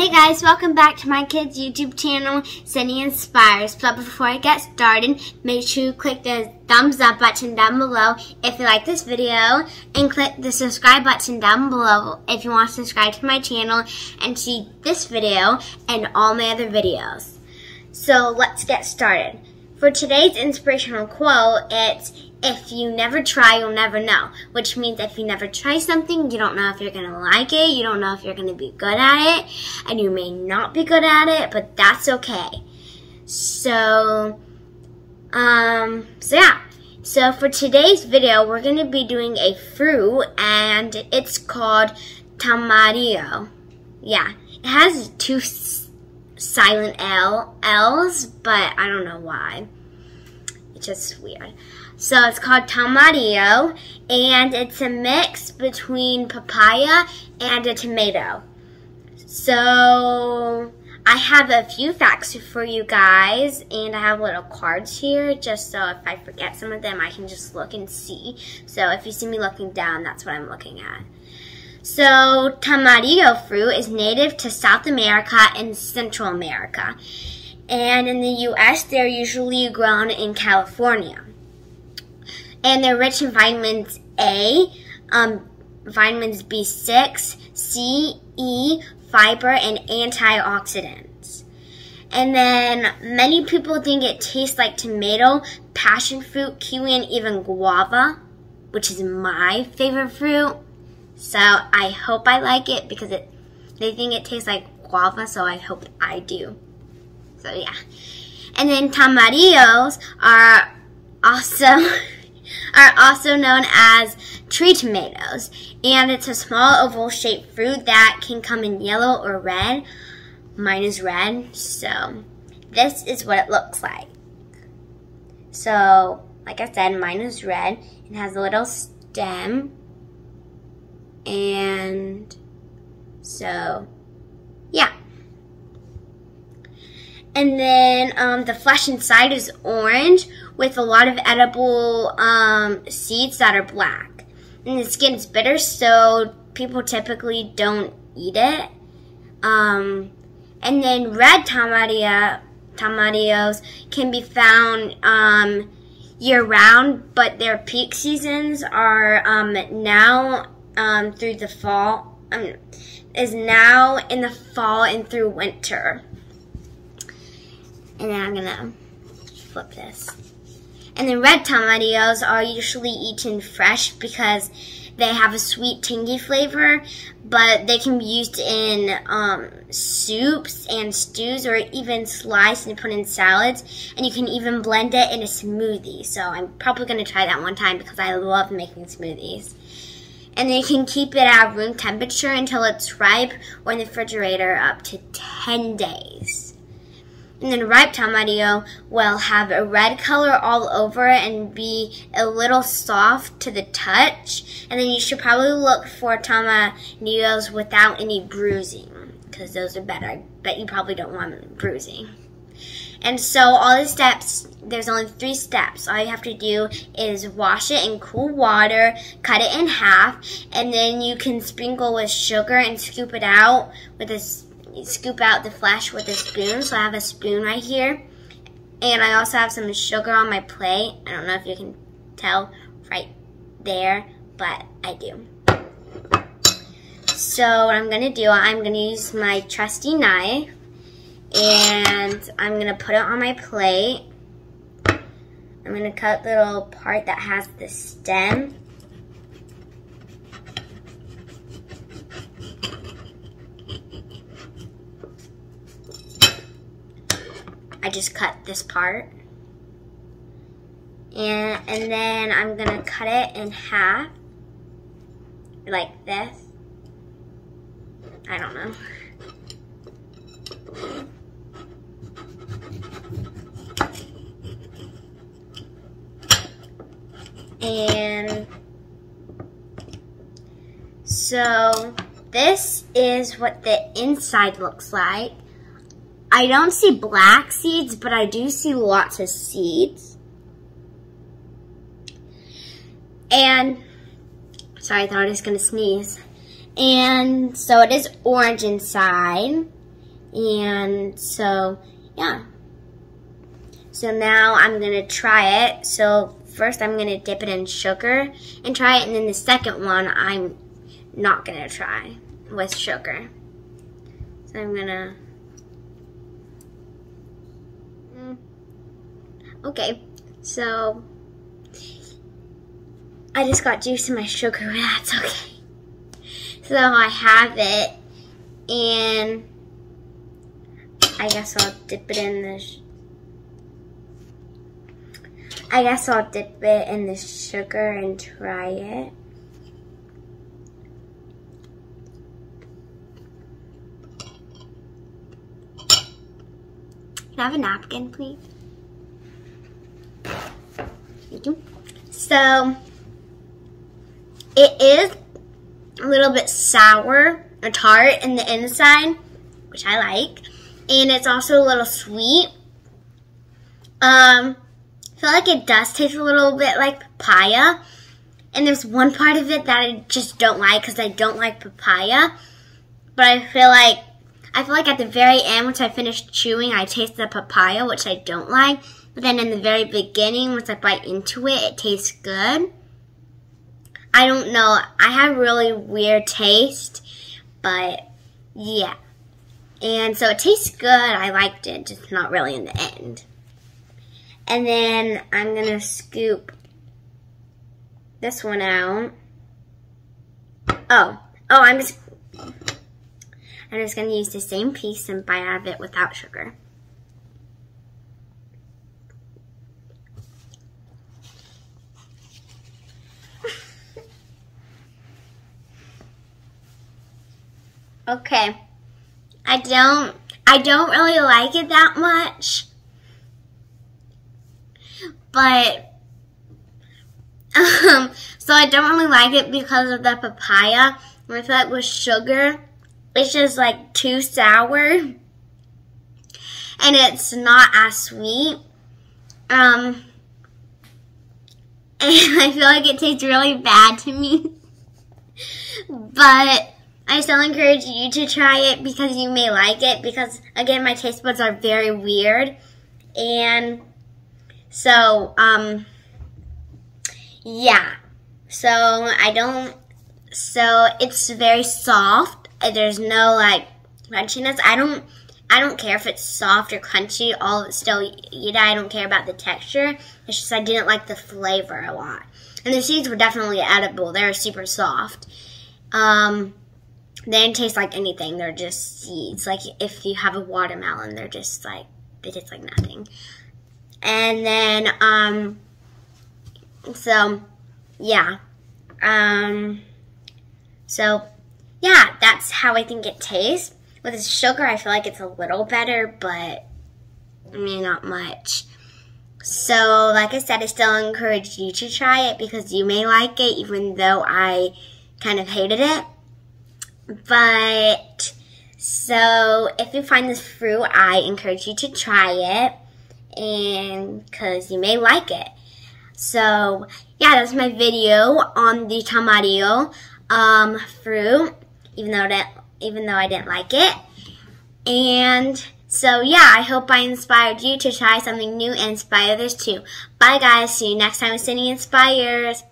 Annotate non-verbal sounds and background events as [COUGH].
Hey guys, welcome back to my kids YouTube channel, Sydney Inspires. But before I get started, make sure you click the thumbs up button down below if you like this video, and click the subscribe button down below if you want to subscribe to my channel and see this video and all my other videos. So let's get started. For today's inspirational quote, it's if you never try, you'll never know. Which means if you never try something, you don't know if you're going to like it, you don't know if you're going to be good at it, and you may not be good at it, but that's okay. So, um, so yeah. So for today's video, we're going to be doing a fruit, and it's called tamarillo. Yeah, it has two silent L L's, but I don't know why. It's just weird. So it's called tamarillo, and it's a mix between papaya and a tomato. So I have a few facts for you guys, and I have little cards here, just so if I forget some of them, I can just look and see. So if you see me looking down, that's what I'm looking at. So, tamarillo fruit is native to South America and Central America. And in the U.S., they're usually grown in California. And they're rich in vitamins A, um, vitamins B6, C, E, fiber, and antioxidants. And then many people think it tastes like tomato, passion fruit, kiwi, and even guava, which is my favorite fruit. So I hope I like it because it they think it tastes like guava, so I hope I do. So yeah. And then tamarillos are [LAUGHS] also are also known as tree tomatoes. And it's a small oval shaped fruit that can come in yellow or red. Mine is red, so this is what it looks like. So, like I said, mine is red. It has a little stem and so, yeah. And then um, the flesh inside is orange with a lot of edible um, seeds that are black. And the skin is bitter, so people typically don't eat it. Um, and then red tamaria, tamarillos can be found um, year round, but their peak seasons are um, now um, through the fall, um, is now in the fall and through winter. And then I'm gonna flip this. And then red tamarillos are usually eaten fresh because they have a sweet tangy flavor, but they can be used in um, soups and stews or even sliced and put in salads. And you can even blend it in a smoothie. So I'm probably going to try that one time because I love making smoothies and then you can keep it at room temperature until it's ripe or in the refrigerator up to 10 days. And then ripe tamarillo will have a red color all over it and be a little soft to the touch. And then you should probably look for tamarillos without any bruising because those are better. I bet you probably don't want bruising. And so all the steps, there's only three steps. All you have to do is wash it in cool water, cut it in half, and then you can sprinkle with sugar and scoop it out with a scoop out the flesh with a spoon. So I have a spoon right here. And I also have some sugar on my plate. I don't know if you can tell right there, but I do. So what I'm going to do, I'm going to use my trusty knife and I'm going to put it on my plate. I'm going to cut the little part that has the stem. I just cut this part. And, and then I'm to cut it in half, like this. I don't know. And so this is what the inside looks like. I don't see black seeds, but I do see lots of seeds. And, sorry, I thought I was going to sneeze. And so it is orange inside. And so, yeah. So now I'm going to try it. So first I'm going to dip it in sugar and try it. And then the second one I'm not going to try with sugar. So I'm going to... Okay, so I just got juice in my sugar, that's okay. So I have it, and I guess I'll dip it in this. I guess I'll dip it in the sugar and try it. Can I have a napkin, please? So, it is a little bit sour or tart in the inside, which I like. And it's also a little sweet. Um, I feel like it does taste a little bit like papaya. And there's one part of it that I just don't like because I don't like papaya. But I feel like I feel like at the very end, once I finish chewing, I taste the papaya, which I don't like. But then in the very beginning, once I bite into it, it tastes good. I don't know. I have really weird taste, but yeah. And so it tastes good. I liked it, just not really in the end. And then I'm going to scoop this one out. Oh, oh, I'm just, I'm just going to use the same piece and bite out of it without sugar. Okay. I don't I don't really like it that much. But um so I don't really like it because of the papaya. I feel like with sugar, it's just like too sour. And it's not as sweet. Um [LAUGHS] and I feel like it tastes really bad to me. [LAUGHS] but I still encourage you to try it because you may like it because again my taste buds are very weird. And so um yeah. So I don't so it's very soft. There's no like crunchiness. I don't I don't care if it's soft or crunchy. All still eat I don't care about the texture. It's just I didn't like the flavor a lot. And the seeds were definitely edible. They were super soft. Um they don't taste like anything. They're just seeds. Like if you have a watermelon, they're just like they taste like nothing. And then um so yeah. Um so yeah, that's how I think it tastes. With the sugar, I feel like it's a little better, but I mean not much. So, like I said, I still encourage you to try it because you may like it, even though I kind of hated it. But so if you find this fruit, I encourage you to try it and because you may like it. So yeah, that's my video on the tamarillo um, fruit, even though that even though I didn't like it. And so yeah, I hope I inspired you to try something new and inspire others too. Bye guys, see you next time with Sydney Inspires.